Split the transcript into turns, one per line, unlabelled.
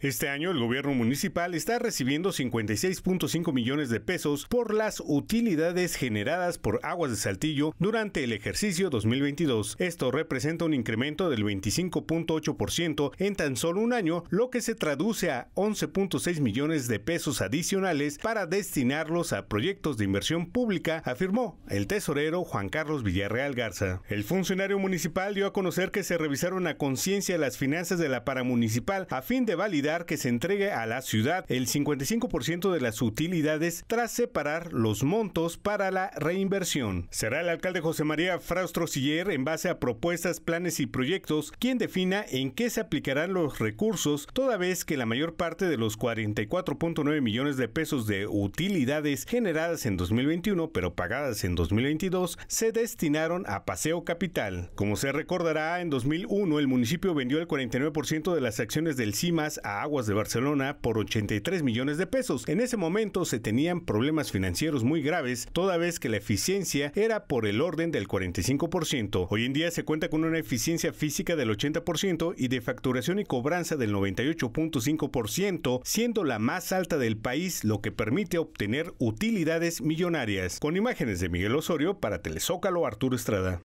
Este año el gobierno municipal está recibiendo 56.5 millones de pesos por las utilidades generadas por Aguas de Saltillo durante el ejercicio 2022. Esto representa un incremento del 25.8% en tan solo un año, lo que se traduce a 11.6 millones de pesos adicionales para destinarlos a proyectos de inversión pública, afirmó el tesorero Juan Carlos Villarreal Garza. El funcionario municipal dio a conocer que se revisaron a conciencia las finanzas de la paramunicipal a fin de validar que se entregue a la ciudad el 55% de las utilidades tras separar los montos para la reinversión. Será el alcalde José María Fraustro Siller, en base a propuestas, planes y proyectos, quien defina en qué se aplicarán los recursos, toda vez que la mayor parte de los 44.9 millones de pesos de utilidades generadas en 2021 pero pagadas en 2022 se destinaron a Paseo Capital. Como se recordará, en 2001 el municipio vendió el 49% de las acciones del CIMAS a Aguas de Barcelona por 83 millones de pesos. En ese momento se tenían problemas financieros muy graves, toda vez que la eficiencia era por el orden del 45%. Hoy en día se cuenta con una eficiencia física del 80% y de facturación y cobranza del 98.5%, siendo la más alta del país, lo que permite obtener utilidades millonarias. Con imágenes de Miguel Osorio para Telezócalo Arturo Estrada.